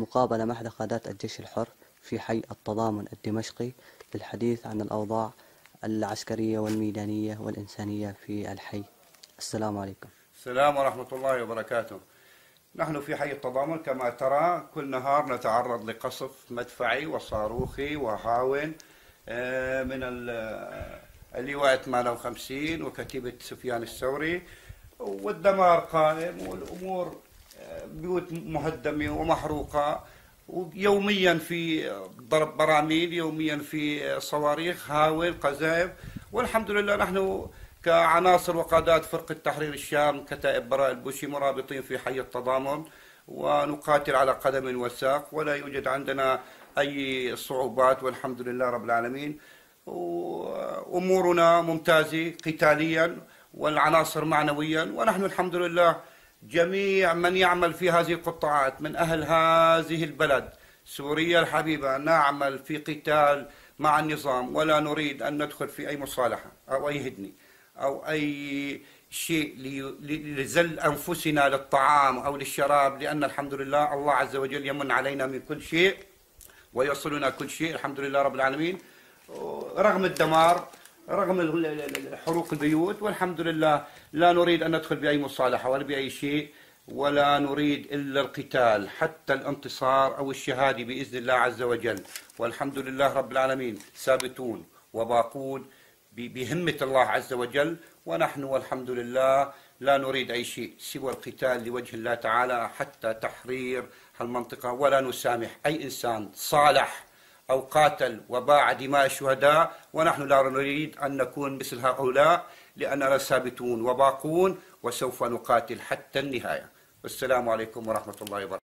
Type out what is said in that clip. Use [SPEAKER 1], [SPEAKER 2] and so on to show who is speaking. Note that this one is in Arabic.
[SPEAKER 1] مقابلة مع قادات الجيش الحر في حي التضامن الدمشقي للحديث عن الأوضاع العسكرية والميدانية والإنسانية في الحي. السلام عليكم.
[SPEAKER 2] السلام ورحمة الله وبركاته. نحن في حي التضامن كما ترى كل نهار نتعرض لقصف مدفعي وصاروخي وهاون آه، من اللواء 58 وكتيبة سفيان الثوري والدمار قائم والأمور بيوت مهدمة ومحروقة ويوميا في ضرب براميل يوميا في صواريخ هاون قذائف. والحمد لله نحن كعناصر وقادات فرقة تحرير الشام كتائب براء البوشي مرابطين في حي التضامن ونقاتل على قدم وساق ولا يوجد عندنا أي صعوبات والحمد لله رب العالمين. وأمورنا ممتازة قتاليا والعناصر معنويا ونحن الحمد لله جميع من يعمل في هذه القطاعات من أهل هذه البلد سوريا الحبيبة نعمل في قتال مع النظام. ولا نريد أن ندخل في أي مصالحة أو أي هدنة أو أي شيء لزل أنفسنا للطعام أو للشراب لأن الحمد لله الله عز وجل يمن علينا من كل شيء ويصلنا كل شيء. الحمد لله رب العالمين. رغم الدمار رغم حروق البيوت والحمد لله لا نريد أن ندخل بأي مصالحة ولا بأي شيء ولا نريد إلا القتال حتى الانتصار أو الشهادة بإذن الله عز وجل. والحمد لله رب العالمين ثابتون وباقون بهمة الله عز وجل ونحن والحمد لله لا نريد أي شيء سوى القتال لوجه الله تعالى حتى تحرير المنطقة ولا نسامح أي إنسان صالح أو قاتل وباع دماء الشهداء ونحن لا نريد أن نكون مثل هؤلاء لأننا ثابتون وباقون وسوف نقاتل حتى النهاية. والسلام عليكم ورحمة الله وبركاته.